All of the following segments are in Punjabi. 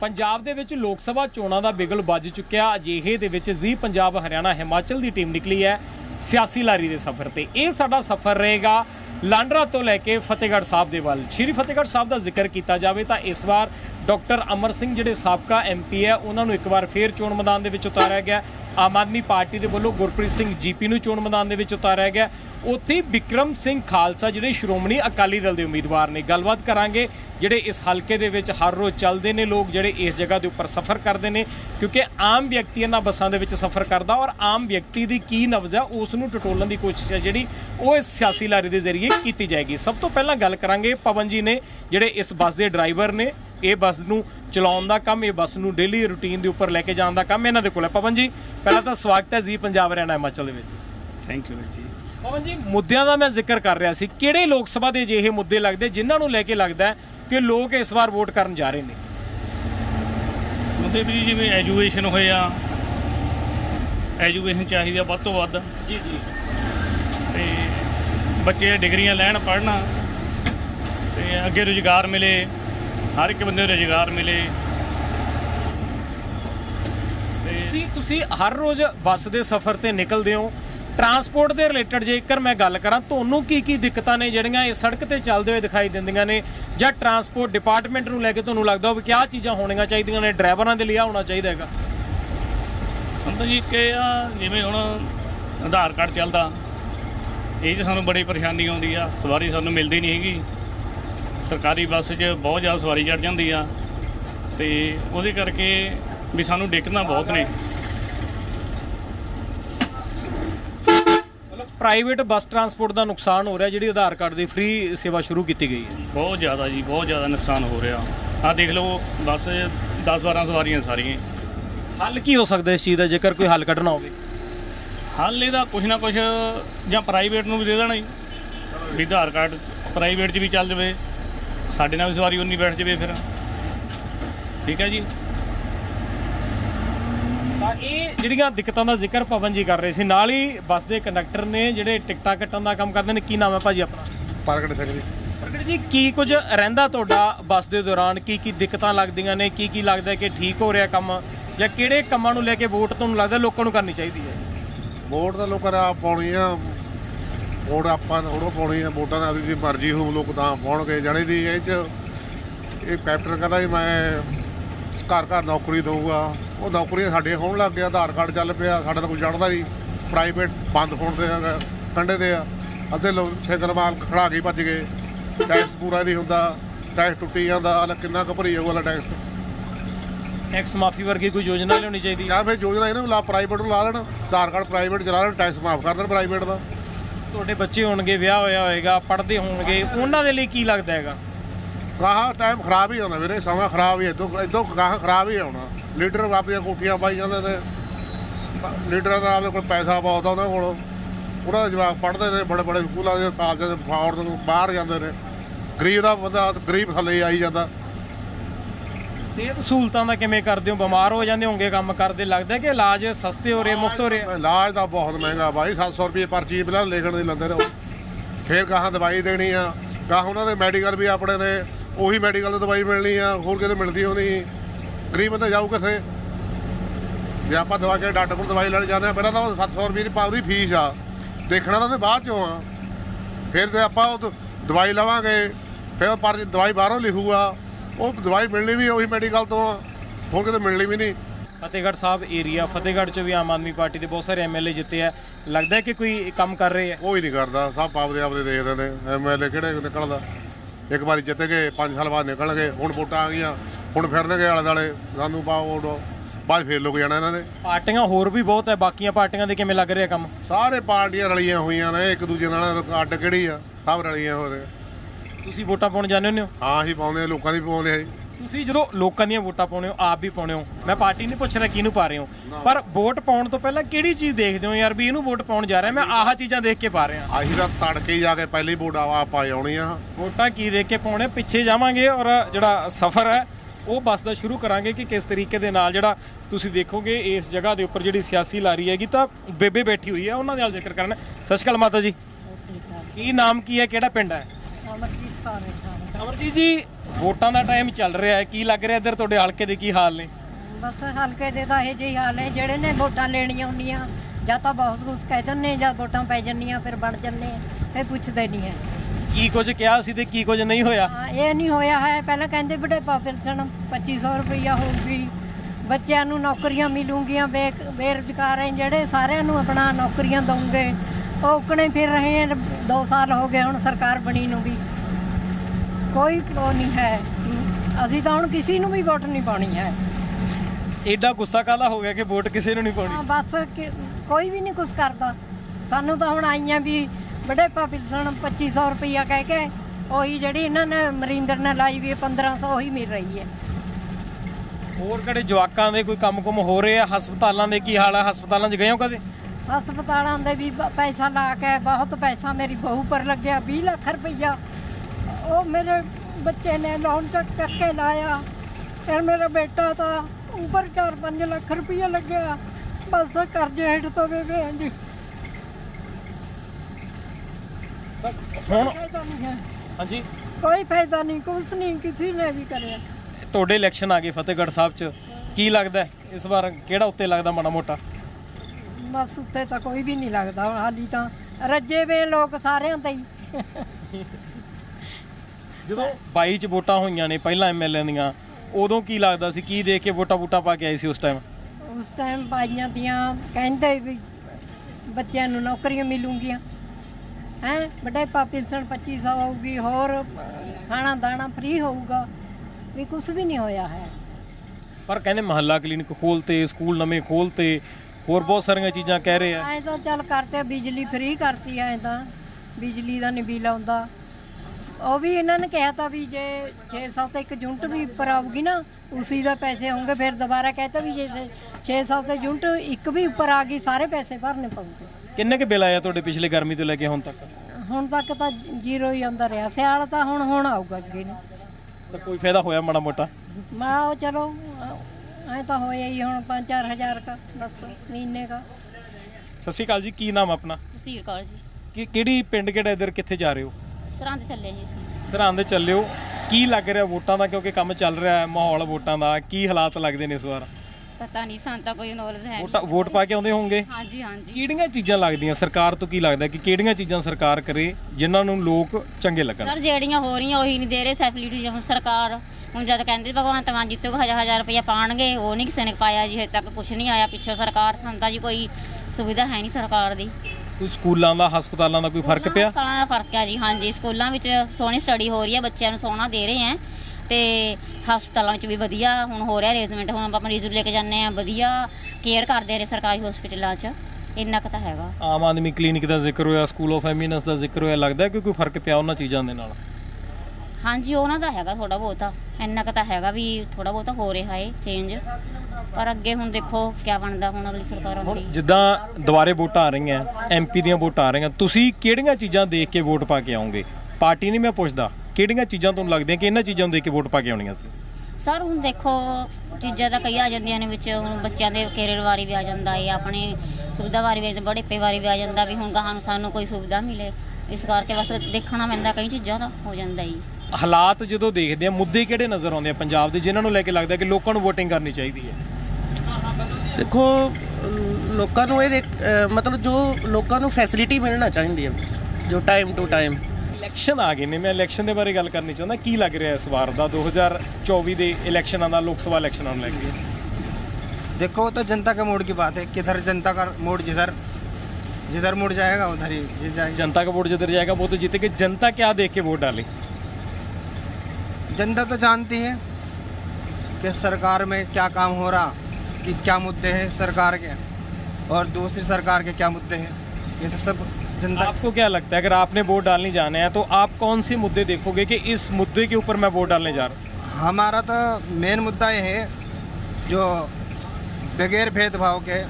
ਪੰਜਾਬ ਦੇ ਵਿੱਚ ਲੋਕ ਸਭਾ ਚੋਣਾਂ ਦਾ ਬਿਗਲ ਵੱਜ ਚੁੱਕਿਆ। ਅਜਿਹੇ ਦੇ ਵਿੱਚ ਜ਼ੀ ਪੰਜਾਬ ਹਰਿਆਣਾ ਹਿਮਾਚਲ ਦੀ ਟੀਮ ਨਿਕਲੀ ਹੈ ਸਿਆਸੀ ਲਾਰੀ ਦੇ ਸਫ਼ਰ ਤੇ। ਇਹ ਸਾਡਾ ਸਫ਼ਰ ਰਹੇਗਾ ਲਾਂਡਰਾ ਤੋਂ ਲੈ ਕੇ ਫਤਿਹਗੜ੍ਹ ਸਾਹਿਬ ਦੇ ਵੱਲ। ਸ਼੍ਰੀ ਫਤਿਹਗੜ੍ਹ ਸਾਹਿਬ ਦਾ ਜ਼ਿਕਰ ਕੀਤਾ ਜਾਵੇ ਤਾਂ ਇਸ ਵਾਰ ਡਾਕਟਰ ਅਮਰ ਸਿੰਘ ਜਿਹੜੇ ਸਾਬਕਾ ਐਮਪੀ ਹੈ, ਉਹਨਾਂ ਨੂੰ ਇੱਕ ਵਾਰ ਫੇਰ ਚੋਣ ਮੈਦਾਨ ਦੇ ਵਿੱਚ ਉਤਾਰਿਆ ਗਿਆ। ਆਮ ਆਦਮੀ ਪਾਰਟੀ ਦੇ ਵੱਲੋਂ ਗੁਰਪ੍ਰੀਤ ਸਿੰਘ ਜੀਪੀ ਨੂੰ ਚੋਣ ਮੈਦਾਨ ਦੇ ਵਿੱਚ ਉਤਾਰਿਆ ਗਿਆ। ਉੱਥੇ ਹੀ ਵਿਕਰਮ ਸਿੰਘ ਖਾਲਸਾ ਜਿਹੜੇ ਸ਼੍ਰੋਮਣੀ ਅਕਾਲੀ ਦਲ ਦੇ ਉਮੀਦਵਾਰ ਨੇ। ਗੱਲਬਾਤ ਕਰਾਂਗੇ ਜਿਹੜੇ ਇਸ ਹਲਕੇ ਦੇ ਵਿੱਚ ਹਰ ਰੋਜ਼ ਚੱਲਦੇ ਨੇ ਲੋਕ, ਜਿਹੜੇ ਇਸ ਜਗ੍ਹਾ ਦੇ ਉੱਪਰ ਸਫ਼ਰ ਕਰਦੇ ਨੇ, ਕਿਉਂਕਿ ਆਮ ਵਿਅਕਤੀ ਇਹਨਾਂ ਬੱਸਾਂ ਦੇ ਵਿੱਚ ਸਫ਼ਰ ਕਰਦਾ ਔਰ ਆਮ ਵਿਅਕਤੀ ਦੀ ਕੀ ਨਬਜ਼ ਉਸ ਨੂੰ ਟਟੋਲਣ ਦੀ ਕੋਸ਼ਿਸ਼ ਹੈ ਜਿਹੜੀ ਉਹ ਇਸ ਸਿਆਸੀ ਲਾਰੇ ਦੇ ਜ਼ਰੀਏ ਕੀਤੀ ਜਾਏਗੀ। ਸਭ ਤੋਂ ਪਹਿਲਾਂ ਗੱਲ ਕਰਾਂਗੇ ਪਵਨ ਜੀ ਨੇ, ਜਿਹੜੇ ਇਸ ਬੱਸ ਦੇ ਡਰਾਈਵਰ ਨੇ ਇਹ ਬੱਸ ਨੂੰ ਚਲਾਉਣ ਦਾ ਕੰਮ ਇਹ ਬੱਸ ਨੂੰ ਡੇਲੀ ਰੂਟੀਨ ਦੇ ਉੱਪਰ ਲੈ ਕੇ ਜਾਣ ਦਾ ਕੰਮ ਇਹਨਾਂ ਦੇ ਕੋਲ ਹੈ। ਪਵਨ ਜੀ ਪਹਿਲਾਂ ਤਾਂ ਸਵਾਗਤ ਹੈ ਜੀ ਪੰਜਾਬ ਹਰਿਆਣਾ ਹਿਮਾਚਲ ਦੇ ਵਿੱਚ। ਥੈਂਕ ਯੂ ਜੀ। ਪਵਨ ਜੀ ਮੁੱਦਿਆਂ ਦਾ ਮੈਂ ਜ਼ਿਕਰ ਕਰ ਰਿਹਾ ਸੀ। ਕਿਹੜੇ ਲੋਕ ਸਭਾ ਦੇ ਜਿਹੇ ਮੁੱਦੇ ਲੱਗਦੇ ਜਿਨ੍ਹਾਂ ਨੂੰ ਲੈ ਕੇ ਲੱਗਦਾ ਕਿ ਲੋਕ ਇਸ ਵਾਰ ਵੋਟ ਕਰਨ ਜਾ ਰਹੇ ਨੇ? ਮੁੱਦੇ ਵੀ ਜਿਵੇਂ ਐਜੂਕੇਸ਼ਨ ਹੋਇਆ ਐਜੂਕੇਸ਼ਨ ਚਾਹੀਦੀ ਆ ਵੱਧ ਤੋਂ ਵੱਧ। ਜੀ ਜੀ। ਤੇ ਬੱਚੇ ਡਿਗਰੀਆਂ ਲੈਣ ਪੜ੍ਹਨਾ ਤੇ ਅੱਗੇ ਰੁਜ਼ਗਾਰ ਮਿਲੇ। ਹਰ ਇੱਕ ਬੰਦੇ ਨੂੰ ਰੁਜ਼ਗਾਰ ਮਿਲੇ। ਤੁਸੀਂ ਤੁਸੀਂ ਹਰ ਰੋਜ਼ ਬੱਸ ਦੇ ਸਫ਼ਰ ਤੇ ਨਿਕਲਦੇ ਹੋ। ਟਰਾਂਸਪੋਰਟ ਦੇ ਰਿਲੇਟਡ ਜੇਕਰ ਮੈਂ ਗੱਲ ਕਰਾਂ ਤੁਹਾਨੂੰ ਕੀ ਕੀ ਦਿੱਕਤਾਂ ਨੇ ਜਿਹੜੀਆਂ ਇਸ ਸੜਕ ਤੇ ਚੱਲਦੇ ਹੋਏ ਦਿਖਾਈ ਦਿੰਦੀਆਂ ਨੇ? ਜਾਂ ਟਰਾਂਸਪੋਰਟ ਡਿਪਾਰਟਮੈਂਟ ਨੂੰ ਲੈ ਕੇ ਤੁਹਾਨੂੰ ਲੱਗਦਾ ਹੋਵੇ ਕਿ ਆਹ ਚੀਜ਼ਾਂ ਹੋਣੀਆਂ ਚਾਹੀਦੀਆਂ ਨੇ ਡਰਾਈਵਰਾਂ ਦੇ ਲਈ ਹੋਣਾ ਚਾਹੀਦਾ ਹੈਗਾ? ਹੁੰਦਾ ਜੀ ਕਿ ਆ ਜਿਵੇਂ ਹੁਣ ਆਧਾਰ ਕਾਰਡ ਚੱਲਦਾ ਇਹ 'ਚ ਸਾਨੂੰ ਬੜੀ ਪਰੇਸ਼ਾਨੀ ਆਉਂਦੀ ਆ। ਸਵਾਰੀ ਸਾਨੂੰ ਮਿਲਦੀ ਨਹੀਂ ਹੈਗੀ। ਸਰਕਾਰੀ ਬੱਸ 'ਚ ਬਹੁਤ ਜ਼ਿਆਦਾ ਸਵਾਰੀ ਚੜ ਜਾਂਦੀ ਆ ਤੇ ਉਹਦੇ ਕਰਕੇ ਵੀ ਸਾਨੂੰ ਦਿੱਕਤਾਂ ਬਹੁਤ ਨੇ। ਪ੍ਰਾਈਵੇਟ ਬੱਸ ਟਰਾਂਸਪੋਰਟ ਦਾ ਨੁਕਸਾਨ ਹੋ ਰਿਹਾ ਜਿਹੜੀ ਆਧਾਰ ਕਾਰਡ ਦੀ ਫ੍ਰੀ ਸੇਵਾ ਸ਼ੁਰੂ ਕੀਤੀ ਗਈ ਹੈ। ਬਹੁਤ ਜ਼ਿਆਦਾ ਜੀ ਬਹੁਤ ਜ਼ਿਆਦਾ ਨੁਕਸਾਨ ਹੋ ਰਿਹਾ। ਆ ਦੇਖ ਲਓ ਬੱਸ 10 12 ਸਵਾਰੀਆਂ ਸਾਰੀਆਂ। ਹੱਲ ਕੀ ਹੋ ਸਕਦਾ ਇਸ ਚੀਜ਼ ਦਾ ਜੇਕਰ ਕੋਈ ਹੱਲ ਕੱਢਣਾ ਹੋਵੇ? ਹੱਲ ਇਹਦਾ ਕੁਛ ਨਾ ਕੁਛ ਜਾਂ ਪ੍ਰਾਈਵੇਟ ਨੂੰ ਵੀ ਦੇ ਦੇਣਾ ਜੀ ਵੀ ਆਧਾਰ ਕਾਰਡ ਪ੍ਰਾਈਵੇਟ 'ਚ ਵੀ ਚੱਲ ਜਾਵੇ। ਸਾਡੇ ਨਾਲ ਵੀ ਸਵਾਰੀ ਉਨੀ ਬੈਠ ਜਾਵੇ ਫਿਰ। ਠੀਕ ਹੈ ਜੀ। ਤਾਂ ਇਹ ਜਿਹੜੀਆਂ ਦਿੱਕਤਾਂ ਦਾ ਜ਼ਿਕਰ ਪਵਨ ਜੀ ਕਰ ਰਹੇ ਸੀ ਨਾਲ ਹੀ ਬੱਸ ਦੇ ਕੰਡਕਟਰ ਨੇ ਜਿਹੜੇ ਟਿਕਟਾਂ ਕੱਟਣ ਦਾ ਕੰਮ ਕਰਦੇ ਨੇ ਕੀ ਨਾਮ ਹੈ ਭਾਜੀ ਆਪਣਾ? ਪ੍ਰਗਟ ਸਿੰਘ ਜੀ। ਪ੍ਰਗਟ ਜੀ ਕੀ ਕੁਝ ਰਹਿੰਦਾ ਤੁਹਾਡਾ ਬੱਸ ਦੇ ਦੌਰਾਨ? ਕੀ ਕੀ ਦਿੱਕਤਾਂ ਲੱਗਦੀਆਂ ਨੇ? ਕੀ ਕੀ ਲੱਗਦਾ ਕਿ ਠੀਕ ਹੋ ਰਿਹਾ ਕੰਮ? ਜਾਂ ਕਿਹੜੇ ਕੰਮਾਂ ਨੂੰ ਲੈ ਕੇ ਵੋਟ ਤੁਹਾਨੂੰ ਲੱਗਦਾ ਲੋਕਾਂ ਨੂੰ ਕਰਨੀ ਚਾਹੀਦੀ ਹੈ? ਵੋਟ ਤਾਂ ਲੋਕਾਂ ਆਪ ਪਾਉਣੀ ਆ। ਵੋਟ ਆਪਾਂ ਥੋੜੋ ਪਾਉਣੀ ਆ ਵੋਟਾਂ ਦਾ ਆਪਣੀ ਮਰਜ਼ੀ ਹੋਊ ਲੋਕ ਤਾਂ ਪਾਉਣਗੇ ਜਾਣੀ ਦੀ ਇਹ ਚ ਇਹ ਕੈਪਟਨ ਕਹਿੰਦਾ ਜੀ ਮੈਂ ਘਰ ਘਰ ਨੌਕਰੀ ਦਊਗਾ। ਉਹ ਨੌਕਰੀਆਂ ਸਾਡੇ ਹੋਣ ਲੱਗ ਗਿਆ ਆਧਾਰ ਕਾਰਡ ਚੱਲ ਪਿਆ ਸਾਡਾ ਤਾਂ ਕੋਈ ਚੜਦਾ ਨਹੀਂ ਪ੍ਰਾਈਵੇਟ ਬੰਦ ਹੋਣ ਦੇ ਕੰਡੇ ਤੇ ਆ। ਅੱਧੇ ਲੋਕ ਸਾਈਕਲ ਮਾਲ ਖੜਾ ਕੇ ਹੀ ਭੱਜ ਗਏ। ਟੈਕਸ ਪੂਰਾ ਨਹੀਂ ਹੁੰਦਾ ਟੈਕਸ ਟੁੱਟੀ ਜਾਂਦਾ ਅਲ ਕਿੰਨਾ ਕੁ ਭਰੀ ਜਾਊਗਾ ਟੈਕਸ। ਟੈਕਸ ਮਾਫੀ ਵਰਗੀ ਕੋਈ ਯੋਜਨਾ ਲਿਆਉਣੀ ਚਾਹੀਦੀ? ਹੈ ਜਾਂ ਫਿਰ ਯੋਜਨਾ ਇਹਨਾਂ ਨੂੰ ਲਾ ਪ੍ਰਾਈਵੇਟ ਨੂੰ ਲਾ ਦੇਣ ਆਧਾਰ ਕਾਰਡ ਪ੍ਰਾਈਵੇਟ ਚਲਾ ਲੈਣ ਟੈਕਸ ਮਾਫ ਕਰ ਦੇਣ ਪ੍ਰਾਈਵੇਟ ਦਾ। ਤੁਹਾਡੇ ਬੱਚੇ ਹੋਣਗੇ, ਵਿਆਹ ਹੋਇਆ ਹੋਏਗਾ, ਪੜ੍ਹਦੇ ਹੋਣਗੇ, ਉਹਨਾਂ ਦੇ ਲਈ ਕੀ ਲੱਗਦਾ ਹੈਗਾ? ਗਾਹਾਂ ਟਾਈਮ ਖਰਾਬ ਹੀ ਆਉਂਦਾ ਵੀਰੇ, ਸਮਾਂ ਖਰਾਬ ਹੀ ਇਦੋਂ ਇਦੋਂ ਗਾਹਾਂ ਖਰਾਬ ਹੀ ਆਉਣਾ। ਲੀਡਰ ਆਪਣੀਆਂ ਕੋਠੀਆਂ ਪਾਈ ਜਾਂਦੇ ਨੇ ਲੀਡਰਾਂ ਦਾ ਆਪਦੇ ਕੋਲ ਪੈਸਾ ਬਹੁਤ ਆ ਉਹਨਾਂ ਕੋਲ। ਉਹਨਾਂ ਦਾ ਜਵਾਬ ਪੜ੍ਹਦੇ ਨੇ ਬੜੇ ਬੜੇ ਸਕੂਲਾਂ ਦੇ ਕਾਲਜਾਂ ਦੇ ਫਾਰਡ ਬਾਹਰ ਜਾਂਦੇ ਨੇ। ਗਰੀਬ ਦਾ ਬੰਦਾ, ਗਰੀਬ ਥੱਲੇ ਆਈ ਜਾਂਦਾ। ਸਿਹਤ ਸਹੂਲਤਾਂ ਦਾ ਕਿਵੇਂ ਕਰਦੇ ਹੋ? ਬਿਮਾਰ ਹੋ ਜਾਂਦੇ ਹੋਣਗੇ ਕੰਮ ਕਰਦੇ ਲੱਗਦਾ ਕਿ ਇਲਾਜ ਸਸਤੇ ਹੋ ਰਹੇ ਮੁਫਤ ਹੋ ਰਹੇ? ਇਲਾਜ ਦਾ ਬਹੁਤ ਮਹਿੰਗਾ ਬਾਈ 700 ਰੁਪਏ ਪਰਚੀ ਪਹਿਲਾਂ ਲਿਖਣ ਦੀ ਲੈਂਦੇ ਨੇ। ਫਿਰ ਗਾਹਾਂ ਦਵਾਈ ਦੇਣੀ ਆ। ਗਾਹਾਂ ਉਹਨਾਂ ਦੇ ਮੈਡੀਕਲ ਵੀ ਆਪਣੇ ਨੇ ਉਹੀ ਮੈਡੀਕਲ ਦੀ ਦਵਾਈ ਮਿਲਣੀ ਆ ਹੋਰ ਕਿਤੇ ਮਿਲਦੀ ਹੋ ਨਹੀਂ ਗਰੀਬ ਬੰਦਾ ਜਾਊ ਕਿੱਥੇ? ਜੇ ਆਪਾਂ ਦਵਾ ਕੇ ਡਾਕਟਰ ਕੋਲ ਦਵਾਈ ਲੈਣ ਜਾਂਦੇ ਆ ਪਹਿਲਾਂ ਤਾਂ ਉਹ 700 ਰੁਪਏ ਦੀ ਪਾਉਦੀ ਫੀਸ ਆ। ਦੇਖਣਾ ਤਾਂ ਬਾਅਦ ਚੋਂ ਆ। ਫਿਰ ਤੇ ਆਪਾਂ ਉਹ ਦਵਾਈ ਲਵਾਂਗੇ। ਫਿਰ ਪਰ ਦਵਾਈ ਬਾਹਰੋਂ ਲਿਖੂਗਾ। ਉਹ ਦਵਾਈ ਮਿਲਣੀ ਵੀ ਉਹੀ ਮੈਡੀਕਲ ਤੋਂ ਆ। ਹੋਰ ਕਿਤੇ ਮਿਲਣੀ ਵੀ ਨਹੀਂ। ਫਤਿਹਗੜ੍ਹ ਸਾਹਿਬ ਏਰੀਆ ਫਤਿਹਗੜ੍ਹ ਚ ਵੀ ਆਮ ਆਦਮੀ ਪਾਰਟੀ ਦੇ ਬਹੁਤ ਸਾਰੇ ਐਮਐਲਏ ਜਿੱਤੇ ਆ। ਲੱਗਦਾ ਹੈ ਕਿ ਕੋਈ ਕੰਮ ਕਰ ਰਹੇ ਆ? ਕੋਈ ਨਹੀਂ ਕਰਦਾ। ਸਭ ਆਪਦੇ ਆਪਦੇ ਦੇਖਦੇ ਨੇ। ਐਮਐਲਏ ਕਿਹੜੇ ਨਿਕਲਦਾ? ਇੱਕ ਵਾਰੀ ਜਿੱਤ ਗਏ 5 ਸਾਲ ਬਾਅਦ ਨਿਕਲਣਗੇ। ਹੁਣ ਵੋਟਾਂ ਆ ਗਈਆਂ। ਹੁਣ ਫਿਰਨਗੇ ਆਲੇ ਦਾਲੇ ਸਾਨੂੰ ਪਾਓ ਬਾਅਦ ਫੇਰ ਲੋਕ ਜਾਣਾ ਇਹਨਾਂ ਨੇ। ਪਾਰਟੀਆਂ ਹੋਰ ਵੀ ਬਹੁਤ ਹੈ ਬਾਕੀਆਂ ਪਾਰਟੀਆਂ ਦੇ ਕਿਵੇਂ ਲੱਗ ਰਿਹਾ ਕੰਮ? ਸਾਰੇ ਪਾਰਟੀਆਂ ਰਲੀਆਂ ਹੋਈਆਂ ਨੇ। ਇੱਕ ਦੂਜੇ ਨਾਲ ਅੱਡ ਕਿਹੜੀ ਆ? ਸਭ ਰਲੀਆਂ ਹੋਏ ਨੇ। ਤੁਸੀਂ ਵੋਟਾਂ ਪਾਉਣ ਜਾਂਦੇ ਹੁੰਦੇ ਹੋ? ਹਾਂ ਅਸੀਂ ਪਾਉਂਦੇ ਆ, ਲੋਕਾਂ ਦੀ ਵੀ ਪਾਉਂਦੇ ਆ ਜੀ। ਤੁਸੀਂ ਜਦੋਂ ਲੋਕਾਂ ਦੀਆਂ ਵੋਟਾਂ ਪਾਉਣੇ ਹੋ ਆਪ ਵੀ ਪਾਉਣੇ ਹੋ। ਮੈਂ ਪਾਰਟੀ ਨਹੀਂ ਪੁੱਛ ਰਿਹਾ ਕਿਹਨੂੰ ਪਾ ਰਹੇ ਹੋ। ਪਰ ਵੋਟ ਪਾਉਣ ਤੋਂ ਪਹਿਲਾਂ ਕਿਹੜੀ ਚੀਜ਼ ਦੇਖਦੇ ਹੋ ਯਾਰ ਵੀ ਇਹਨੂੰ ਵੋਟ ਪਾਉਣ ਜਾ ਰਿਹਾ? ਮੈਂ ਆਹ ਚੀਜ਼ਾਂ ਦੇਖ ਕੇ ਪਾ ਰਿਹਾ। ਅਸੀਂ ਤਾਂ ਤੜਕੇ ਹੀ ਜਾ ਕੇ ਪਹਿਲੀ ਵੋਟ ਆ ਪਾ ਆਉਣੀ ਆ। ਵੋਟਾਂ ਕੀ ਦੇਖ ਕੇ ਪਾਉਣੇ? ਪਿੱਛੇ ਜਾਵਾਂਗੇ ਔਰ ਜਿਹੜਾ ਸਫ਼ਰ ਹੈ ਉਹ ਬੱਸ ਦਾ ਸ਼ੁਰੂ ਕਰਾਂਗੇ ਕਿ ਕਿਸ ਤਰੀਕੇ ਦੇ ਨਾਲ ਜਿਹੜਾ ਤੁਸੀਂ ਦੇਖੋਗੇ ਇਸ ਜਗ੍ਹਾ ਦੇ ਉੱਪਰ ਜਿਹੜੀ ਸਿਆਸੀ ਲਾਰੀ ਹੈਗੀ ਤਾਂ ਬੇਬੇ ਬੈਠੀ ਹੋਈ ਹੈ ਉਹਨਾਂ ਦੇ ਨਾਲ ਜ਼ਿਕਰ ਕਰਨਾ। ਸਤਿ ਸ਼੍ਰੀ ਅਕਾਲ ਮਾਤਾ ਜੀ। ਕੀ ਨਾਮ ਕੀ ਹੈ? ਕਿਹੜਾ ਪਿੰਡ ਹੈ? ਅਮਰਜੀਤ ਜੀ ਵੋਟਾਂ ਦਾ ਟਾਈਮ ਚੱਲ ਰਿਹਾ ਹੈ। ਕੀ ਲੱਗ ਰਿਹਾ ਇੱਧਰ ਤੁਹਾਡੇ ਹਲਕੇ ਦੇ ਕੀ ਹਾਲ ਨੇ? ਬਸ ਹਲਕੇ ਦੇ ਤਾਂ ਇਹ ਜਿਹੀ ਹਾਲ ਹੈ ਜਿਹੜੇ ਨੇ ਵੋਟਾਂ ਲੈਣੀਆਂ ਹੁੰਦੀਆਂ ਜਾਂ ਤਾਂ ਬਹੁਤ ਕੁਝ ਕਹਿ ਦਿੰਦੇ ਜਾਂ ਵੋਟਾਂ ਪੈ ਜੰਨੀਆਂ ਫਿਰ ਬਣ ਜੰਨੇ ਫਿਰ ਪੁੱਛਦੇ ਨਹੀਂ ਹੈ। ਕੀ ਕੁਝ ਕਿਹਾ ਸੀ ਤੇ ਕੀ ਕੁਝ ਨਹੀਂ ਹੋਇਆ? ਹਾਂ, ਇਹ ਨਹੀਂ ਹੋਇਆ ਹੈ। ਪਹਿਲਾਂ ਕਹਿੰਦੇ ਬੁਢਾਪਾ ਪੈਨਸ਼ਨ 2500 ਰੁਪਈਆ ਹੋਊਗੀ। ਬੱਚਿਆਂ ਨੂੰ ਨੌਕਰੀਆਂ ਮਿਲੂਗੀਆਂ ਬੇਰੁਜ਼ਗਾਰ ਹੈ ਜਿਹੜੇ ਸਾਰਿਆਂ ਨੂੰ ਆਪਣਾ ਨੌਕਰੀਆਂ ਦਊਂਗੇ। ਉਹ ਉਕਣੇ ਫਿਰ ਰਹੇ ਹਨ 2 ਸਾਲ ਹੋ ਗਏ ਹੁਣ ਸਰਕਾਰ ਬਣੀ ਨੂੰ ਵੀ। ਕੋਈ ਉਹ ਨਹੀਂ ਹੈ। ਅਸੀਂ ਤਾਂ ਹੁਣ ਕਿਸੇ ਨੂੰ ਵੀ ਵੋਟ ਨਹੀਂ ਪਾਉਣੀ ਹੈ। ਐਡਾ ਗੁੱਸਾ ਕਾਲਾ ਹੋ ਗਿਆ ਕਿ ਵੋਟ ਕਿਸੇ ਨੂੰ ਨਹੀਂ ਪਾਉਣੀ? ਹਾਂ ਬਸ ਕਿ- ਕੋਈ ਵੀ ਨਹੀਂ ਕੁਝ ਕਰਦਾ। ਸਾਨੂੰ ਤਾਂ ਹੁਣ ਆਈਆਂ ਵੀ ਬੜੇ ਪਾਪਿਲਸਣ 2500 ਰੁਪਈਆ ਕਹਿ ਕੇ ਉਹੀ ਜਿਹੜੀ ਇਹਨਾਂ ਨੇ ਮਰਿੰਦਰ ਨੇ ਲਾਈ ਵੀ ਹੈ 1500 ਉਹੀ ਮਿਲ ਰਹੀ ਹੈ। ਹੋਰ ਕਿਹੜੇ ਜਵਾਕਾਂ ਦੇ ਕੋਈ ਕੰਮ-ਕੁਮ ਹੋ ਰਹੇ ਆ? ਹਸਪਤਾਲਾਂ ਦੇ ਕੀ ਹਾਲ ਆ? ਹਸਪਤਾਲਾਂ 'ਚ ਗਏ ਹੋ ਕਦੇ? ਹਸਪਤਾਲਾਂ ਦੇ ਵੀ ਬ- ਪੈਸਾ ਲਾ ਕੇ ਬਹੁਤ ਪੈਸਾ ਮੇਰੀ ਬਹੂ ਪਰ ਲੱਗਿਆ 20 ਲੱਖ ਰੁਪਈਆ। ਉਹ ਮੇਰੇ ਬੱਚੇ ਨੇ ਚੱਕ ਚੱਕ ਕੇ ਲਾਇਆ। ਫਿਰ ਮੇਰਾ ਬੇਟਾ ਤਾਂ ਉੱਪਰ 4-5 ਲੱਖ ਰੁਪਈਆ ਲੱਗਿਆ। ਬਸ ਕਰਜ਼ੇ ਹੇਠ ਤੋਂ ਵੇ ਵੇ ਜੀ ਹੁਣ ਫਾਇਦਾ ਨਹੀਂ ਹੈ। ਹਾਂਜੀ। ਕੋਈ ਫਾਇਦਾ ਨਹੀਂ ਕੁਛ ਨਹੀਂ ਕਿਸੇ ਨੇ ਵੀ ਕਰਿਆ। ਤੁਹਾਡੇ ਇਲੈਕਸ਼ਨ ਆ ਗਏ ਫਤਿਹਗੜ੍ਹ ਸਾਹਿਬ 'ਚ। ਕੀ ਲੱਗਦਾ ਹੈ? ਇਸ ਵਾਰ ਕਿਹੜਾ ਉੱਤੇ ਲੱਗਦਾ ਮਾੜਾ ਮੋਟਾ? ਬਸ ਉੱਤੇ ਤਾਂ ਕੋਈ ਵੀ ਨਹੀਂ ਲੱਗਦਾ। ਹਾਲੀ ਤਾਂ ਰੱਜੇ ਵੇ ਲੋਕ ਸਾਰਿਆਂ ਤੇ ਹੀ। ਜਦੋਂ 22 ਚ ਵੋਟਾਂ ਹੋਈਆਂ ਨੇ ਪਹਿਲਾਂ ਐਮਐਲਏ ਦੀਆਂ ਉਦੋਂ ਕੀ ਲੱਗਦਾ ਸੀ? ਕੀ ਦੇਖ ਕੇ ਵੋਟਾਂ ਵੋਟਾਂ ਪਾ ਕੇ ਆਏ ਸੀ ਉਸ ਟਾਈਮ ਉਸ ਟਾਈਮ ਪਾਈਆਂ ਦੀਆਂ ਕਹਿੰਦੇ ਵੀ ਬੱਚਿਆਂ ਨੂੰ ਨੌਕਰੀਆਂ ਮਿਲੂਗੀਆਂ। ਹੈ? ਵੱਡੇ ਪਾਪਿਲਸਣ 2500 ਆਊਗੀ ਹੋਰ ਖਾਣਾ ਦਾਣਾ ਫ੍ਰੀ ਹੋਊਗਾ। ਵੀ ਕੁਝ ਵੀ ਨਹੀਂ ਹੋਇਆ ਹੈ। ਪਰ ਕਹਿੰਦੇ ਮਹੱਲਾ ਕਲੀਨਿਕ ਖੋਲਤੇ ਸਕੂਲ ਨਵੇਂ ਖੋਲਤੇ ਹੋਰ ਬਹੁਤ ਸਾਰੀਆਂ ਚੀਜ਼ਾਂ ਕਹਿ ਰਹੇ ਆ। ਐਂ ਤਾਂ ਚੱਲ ਕਰਤੇ ਬਿਜਲੀ ਫ੍ਰੀ ਕਰਤੀ ਐਂ ਤਾਂ। ਬਿਜਲੀ ਦਾ ਨਹੀਂ ਬਿੱਲ ਆਉਂਦਾ। ਉਹ ਵੀ ਇਹਨਾਂ ਨੇ ਕਿਹਾ ਤਾਂ ਵੀ ਜੇ 600 ਤੇ ਇੱਕ ਯੂਨਿਟ ਵੀ ਉੱਪਰ ਆਊਗੀ ਨਾ ਉਸੀ ਦਾ ਪੈਸੇ ਹੋਣਗੇ ਫਿਰ ਦੁਬਾਰਾ ਕਹਿਤਾ ਵੀ ਜੇ 600 ਤੇ ਯੂਨਿਟ ਇੱਕ ਵੀ ਉੱਪਰ ਆ ਗਈ ਸਾਰੇ ਪੈਸੇ ਭਰਨੇ ਪਊਗੇ। ਕਿੰਨੇ ਕੁ ਬਿੱਲ ਆਇਆ ਤੁਹਾਡੇ ਪਿਛਲੇ ਗਰਮੀ ਤੋਂ ਲੈ ਕੇ ਹੁਣ ਤੱਕ? ਹੁਣ ਤੱਕ ਤਾਂ ਜ਼ੀਰੋ ਹੀ ਆਉਂਦਾ ਰਿਹਾ ਸਿਆਲ ਤਾਂ ਹੁਣ ਹੁਣ ਆਊਗਾ ਅੱਗੇ ਨੂੰ। ਤਾਂ ਕੋਈ ਫਾਇਦਾ ਹੋਇਆ ਮਾੜਾ ਮੋਟਾ? ਮਾ ਉਹ ਚਲੋ ਐ ਤਾਂ ਹੋਇਆ ਹੀ ਹੁਣ 5-4000 ਦਾ ਬਸ ਮਹੀਨੇ ਦਾ ਸਤਿ ਸ਼੍ਰੀ ਅਕਾਲ ਜੀ ਕੀ ਨਾਮ ਆਪਣਾ? ਤਸੀਰ ਕੌਰ ਜੀ। ਕੀ ਕਿਹੜੀ ਪਿੰਡ ਕਿਹੜਾ ਇੱਧਰ ਕਿੱਥੇ ਜਾ ਰਹੇ ਹੋ? ਸਰਹੰਦ ਚੱਲੇ ਜੀ ਅਸੀਂ। ਸਰਹੰਦ ਚੱਲਿਓ। ਕੀ ਲੱਗ ਰਿਹਾ ਵੋਟਾਂ ਦਾ? ਕਿਉਂਕਿ ਕੰਮ ਚੱਲ ਰਿਹਾ ਹੈ ਮਾਹੌਲ ਵੋਟਾਂ ਦਾ। ਕੀ ਹਾਲਾਤ ਲੱਗਦੇ ਨੇ ਇਸ ਵਾਰ? ਪਤਾ ਨਹੀਂ ਸਾਨੂੰ ਤਾਂ ਕੋਈ ਨੌਲੇਜ ਹੈ ਵੋਟਾਂ ਨਹੀਂ। ਵੋਟ ਪਾ ਕੇ ਆਉਂਦੇ ਹੋਵੋਗੇ? ਹਾਂਜੀ ਹਾਂਜੀ। ਕਿਹੜੀਆਂ ਚੀਜ਼ਾਂ ਲੱਗਦੀਆਂ? ਸਰਕਾਰ ਤੋਂ ਕੀ ਲੱਗਦਾ ਕਿ ਕਿਹੜੀਆਂ ਚੀਜ਼ਾਂ ਸਰਕਾਰ ਕਰੇ ਜਿਨ੍ਹਾਂ ਨੂੰ ਲੋਕ ਚੰਗੇ ਲੱਗਣ? ਸਰ ਜਿਹੜੀਆਂ ਹੋ ਰਹੀਆਂ ਉਹੀ ਨਹੀਂ ਦੇ ਰਹੇ ਫੈਸਿਲਿਟੀ ਹੁਣ ਸਰਕਾਰ। ਹੁਣ ਜਦ ਕਹਿੰਦੇ ਭਗਵੰਤ ਮਾਨ ਜਿੱਤੂਗਾ ਹਜ਼ਾਰ ਹਜ਼ਾਰ ਰੁਪਇਆ ਪਾਣਗੇ ਉਹ ਨਹੀਂ ਕਿਸੇ ਨੇ ਪਾਇਆ ਜੀ ਹਜੇ ਤੱਕ ਕੁਝ ਨਹੀਂ ਆਇਆ ਪਿੱਛੋਂ ਸਰਕਾਰ। ਸਾਨੂੰ ਤਾਂ ਜੀ ਕੋਈ ਸੁਵਿਧਾ ਹੈ ਨਹੀਂ ਸਰਕਾਰ ਦੀ। ਕੋਈ ਸਕੂਲਾਂ ਦਾ ਹਸਪਤਾਲਾਂ ਦਾ ਕੋਈ ਫ਼ਰਕ ਪਿਆ? ਦਾ ਫ਼ਰਕ ਹੈ ਜੀ ਹਾਂਜੀ ਸਕੂਲਾਂ ਵਿੱਚ ਸੋਹਣੀ ਸਟੱਡੀ ਹੋ ਰਹੀ ਹੈ ਬੱਚਿਆਂ ਨੂੰ ਸੋਹਣਾ ਦੇ ਰਹੇ ਹੈ ਤੇ ਹਸਪਤਾਲਾਂ ਵਿੱਚ ਵੀ ਵਧੀਆ ਹੁਣ ਹੋ ਰਿਹਾ ਅਰੇਂਜਮੈਂਟ ਹੁਣ ਆਪਾਂ ਮਰੀਜ਼ ਨੂੰ ਲੈ ਕੇ ਜਾਂਦੇ ਆ ਵਧੀਆ ਕੇਅਰ ਕਰਦੇ ਨੇ ਸਰਕਾਰੀ ਹਸਪਤਾਲਾਂ 'ਚ। ਇੰਨਾ ਕੁ ਤਾਂ ਹੈਗਾ। ਆਮ ਆਦਮੀ ਕਲੀਨਿਕ ਦਾ ਜ਼ਿਕਰ ਹੋਇਆ ਸਕੂਲ ਆਫ ਐਮਿਨੈਂਸ ਦਾ ਜ਼ਿਕਰ ਹੋਇਆ ਲੱਗਦਾ ਕਿ ਕੋਈ ਫ਼ਰਕ ਪਿਆ ਉਹਨਾਂ ਚੀਜ਼ਾਂ ਦੇ ਨਾਲ? ਹਾਂਜੀ ਉਹਨਾਂ ਦਾ ਹੈਗਾ ਥੋੜਾ ਬਹੁਤਾ। ਇੰਨਾ ਕੁ ਤਾਂ ਹੈਗਾ ਵੀ ਥੋੜਾ ਬਹੁਤਾ ਹੋ ਰਿਹਾ ਹੈ ਚੇਂਜ ਪਰ ਅੱਗੇ ਹੁਣ ਦੇਖੋ ਕੀ ਬਣਦਾ ਹੁਣ ਅਗਲੀ ਸਰਕਾਰ ਆਉਂਦੀ। ਜਿੱਦਾਂ ਦੁਬਾਰੇ ਵੋਟਾਂ ਆ ਰਹੀਆਂ ਐਮਪੀ ਦੀਆਂ ਵੋਟਾਂ ਆ ਰਹੀਆਂ ਤੁਸੀਂ ਕਿਹੜੀਆਂ ਚੀਜ਼ਾਂ ਦੇਖ ਕੇ ਵੋਟ ਪਾ ਕੇ ਆਓਗੇ ਪਾਰਟੀ ਨਹੀਂ ਮੈਂ ਪੁੱਛਦਾ ਕਿਹੜੀਆਂ ਚੀਜ਼ਾਂ ਤੁਹਾਨੂੰ ਲੱਗਦੀਆਂ ਕਿ ਇਹਨਾਂ ਚੀਜ਼ਾਂ ਨੂੰ ਦੇਖ ਕੇ ਵੋਟ ਪਾ ਕੇ ਆਉਣੀਆਂ ਸੀ? ਸਰ ਹੁਣ ਦੇਖੋ ਚੀਜ਼ਾਂ ਤਾਂ ਕਈ ਆ ਜਾਂਦੀਆਂ ਨੇ ਵਿੱਚ ਹੁਣ ਬੱਚਿਆਂ ਦੇ ਕੈਰੀਅਰ ਵਾਰੀ ਵੀ ਆ ਜਾਂਦਾ ਹੈ ਆਪਣੇ ਸੁਵਿਧਾ ਵਾਰੀ ਵੀ ਆ ਜਾਂਦਾ ਬੜੇਪੇ ਵਾਰੀ ਵੀ ਆ ਜਾਂਦਾ ਵੀ ਹੁਣ ਗਾਹਾਂ ਨੂੰ ਸਾਨੂੰ ਕੋਈ ਸੁਵਿਧਾ ਮਿਲੇ। ਇਸ ਕਰਕੇ ਬਸ ਦੇਖਣਾ ਪੈਂਦਾ ਕਈ ਚੀਜ਼ਾਂ ਦਾ ਹੋ ਜਾਂਦਾ ਹੀ ਹਾਲਾਤ ਜਦੋਂ ਦੇਖਦੇ ਆ ਮੁੱਦੇ ਕਿਹੜੇ ਨਜ਼ਰ ਆਉਂਦੇ ਆ ਪੰਜਾਬ ਦੇ ਜਿਨ੍ਹਾਂ ਨੂੰ ਲੈ ਕੇ ਲੱਗਦਾ ਕਿ ਲੋਕਾਂ ਨੂੰ ਵੋਟਿੰਗ ਕਰਨੀ ਚਾਹੀਦੀ ਹੈ ਦੇਖੋ ਅਮ, ਲੋਕਾਂ ਨੂੰ ਇਹ ਦੇਖ ਅ, ਮਤਲਬ ਜੋ ਲੋਕਾਂ ਨੂੰ ਫੈਸਿਲਿਟੀ ਮਿਲਣਾ ਚਾਹੀਦੀ ਹੈ ਜੋ ਟਾਈਮ ਟੂ ਟਾਈਮ ਇਲੈਕਸ਼ਨ ਆ ਗਏ ਨੇ ਮੈਂ ਇਲੈਕਸ਼ਨ ਦੇ ਬਾਰੇ ਗੱਲ ਕਰਨੀ ਚਾਹੁੰਦਾ ਕੀ ਲੱਗ ਰਿਹਾ ਇਸ ਵਾਰ ਦਾ 2024 ਦੇ ਇਲੈਕਸ਼ਨਾਂ ਦਾ ਲੋਕ ਸਭਾ ਇਲੈਕਸ਼ਨਾਂ ਨੂੰ ਲੈ ਕੇ देखो वो तो जनता के मूड की बात है किधर जनता का मूड जिधर जिधर मूड जाएगा उधर ही जीत जाएगी जनता का वोट जिधर जाएगा वो तो जीतेगी जनता क्या देख के वोट डाले जनता तो जानती है कि सरकार में क्या काम हो रहा कि क्या मुद्दे हैं सरकार के और दूसरी सरकार के क्या मुद्दे हैं ये तो सब जनता आपको क्या लगता है अगर आपने वोट डालने जाना है तो आप कौन से मुद्दे देखोगे कि इस मुद्दे के ऊपर मैं वोट डालने जा रहा हूँ? हमारा तो मेन मुद्दा ये है जो बगैर भेदभाव के